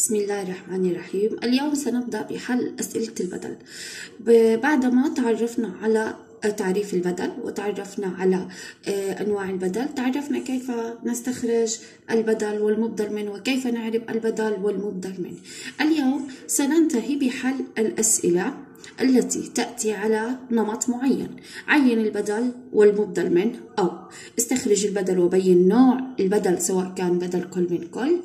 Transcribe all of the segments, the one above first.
بسم الله الرحمن الرحيم. اليوم سنبدأ بحل أسئلة البدل. بعدما تعرفنا على تعريف البدل وتعرفنا على آه، أنواع البدل تعرفنا كيف نستخرج البدل والمبدل منه وكيف نعرف البدل والمبدل منه. اليوم سننتهي بحل الأسئلة. التي تأتي على نمط معين. عين البدل والمبدل منه أو استخرج البدل وبين نوع البدل سواء كان بدل كل من كل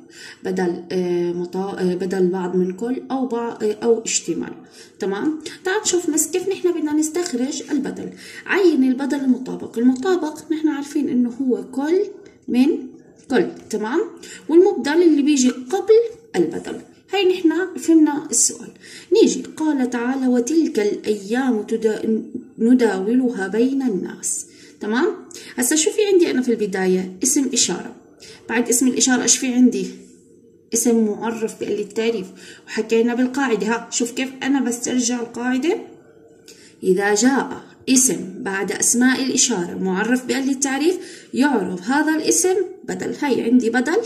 بدل آه،. آه، بدل بعض من كل أو بعض آه، أو اشتمال. تمام؟ تعال نشوف بس كيف نحن بدنا نستخرج البدل. عين البدل المطابق. المطابق نحن عارفين إنه هو كل من كل. تمام؟ والمبدل اللي بيجي قبل البدل. هاي نحن فهمنا السؤال. نيجي. قال تعالى وتلك الأيام نداولها بين الناس. تمام؟ هسا شو في عندي أنا في البداية؟ اسم إشارة. بعد اسم الإشارة إيش في عندي؟ اسم معرف بقال التعريف وحكينا بالقاعدة. ها شوف كيف أنا بسترجع القاعدة. إذا جاء اسم بعد أسماء الإشارة معرف بقال التعريف يعرف هذا الاسم بدل. هاي عندي بدل.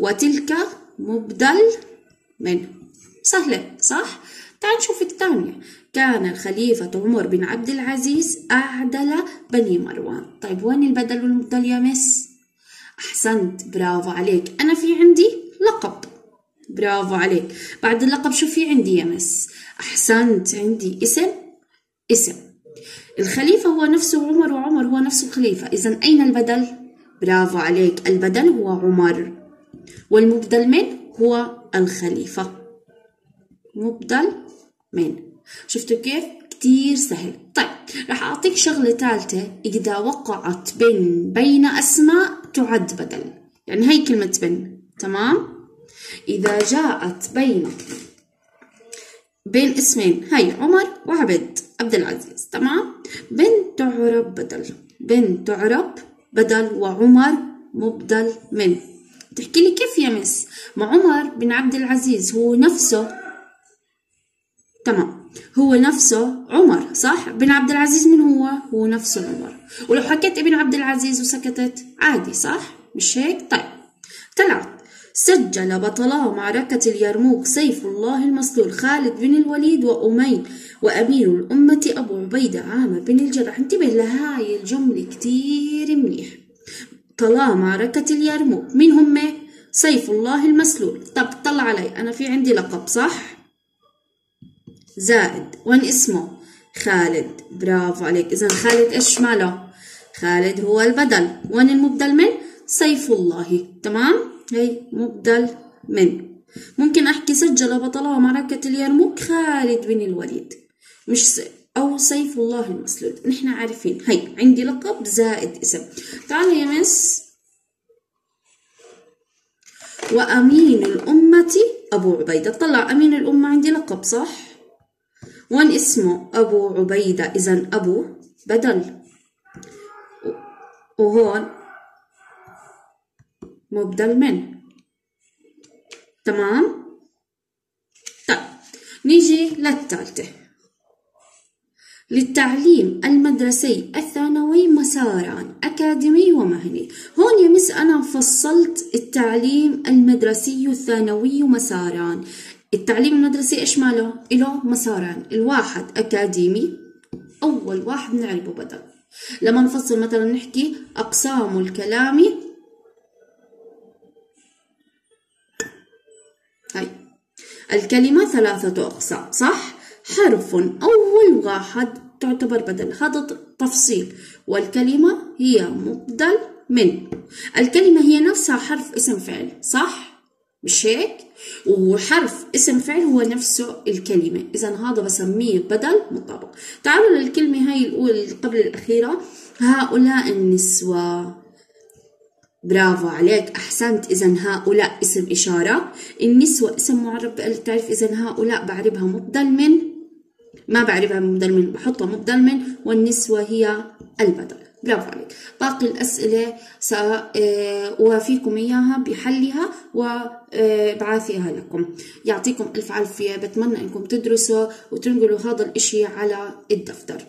وتلك مبدل منه سهلة صح؟ تعال نشوف الثانية. كان الخليفة عمر بن عبد العزيز أعدل بني مروان. طيب وين البدل والمبدل يا مس؟ أحسنت برافو عليك. أنا في عندي لقب. برافو عليك. بعد اللقب شو في عندي يا مس؟ أحسنت عندي اسم. اسم. الخليفة هو نفسه عمر وعمر هو نفسه الخليفة. إذا أين البدل؟ برافو عليك. البدل هو عمر. والمبدل من هو الخليفة. مبدل من. شفتوا كيف؟ كتير سهل. طيب راح أعطيك شغلة ثالثة. إذا وقعت بين بين أسماء تعد بدل. يعني هي كلمة بين تمام؟ إذا جاءت بين بين اسمين. هي عمر وعبد عبد العزيز. تمام؟ بن تعرب بدل. بن تعرب بدل وعمر مبدل من. تحكي لي كيف يا مس ما عمر بن عبد العزيز هو نفسه تمام. هو نفسه عمر صح؟ بن عبد العزيز من هو؟ هو نفسه عمر. ولو حكيت ابن عبد العزيز وسكتت عادي صح؟ مش هيك؟ طيب. ثلاث سجل بطلا معركة اليرموك سيف الله المسلول خالد بن الوليد وأمين وأمير الأمة أبو عبيدة عامر بن الجراح. انتبه لهاي الجملة كتير منيح طلا معركة اليرموك. مين هم سيف الله المسلول. طب طلع علي. أنا في عندي لقب صح؟ زائد. وين اسمه؟ خالد. برافو عليك. إذا خالد إيش ماله؟ خالد هو البدل. وين المبدل من؟ سيف الله. تمام؟ هي مبدل من. ممكن أحكي سجل بطلا معركة اليرموك؟ خالد بن الوليد. مش أو سيف الله المسلول. نحن عارفين. هي عندي لقب زائد اسم. تعالوا يا مس. وأمين الأمة أبو عبيدة. طلع أمين الأمة عندي لقب صح؟ وين اسمه أبو عبيدة. إذا أبو بدل. وهون مبدل من. تمام؟ طيب نيجي للثالثة. للتعليم المدرسي الثانوي مساران أكاديمي ومهني. هون يا مس أنا فصلت التعليم المدرسي الثانوي مساران التعليم المدرسي إيش ماله؟ إله مساران الواحد أكاديمي أول واحد نعرفه بدل. لما نفصل مثلا نحكي أقسام الكلام. هاي. الكلمة ثلاثة أقسام صح؟ حرف أول واحد تعتبر بدل هذا تفصيل والكلمة هي مبدل من. الكلمة هي نفسها حرف اسم فعل صح؟ مش هيك؟ وحرف اسم فعل هو نفسه الكلمة. إذا هذا بسميه بدل مطابق. تعالوا للكلمة هاي الأولى قبل الأخيرة. هؤلاء النسوة. برافو عليك أحسنت. إذا هؤلاء اسم إشارة. النسوة اسم معرب بالتعريف إذا هؤلاء بعربها مبدل من؟ ما بعرفها من بحطها مبدل من والنسوة هي البدل برافو عليك. باقي الأسئلة سأوافيكم إياها بحلها وبعاثها لكم. يعطيكم ألف عافية. بتمنى أنكم تدرسوا وتنقلوا هذا الإشي على الدفتر.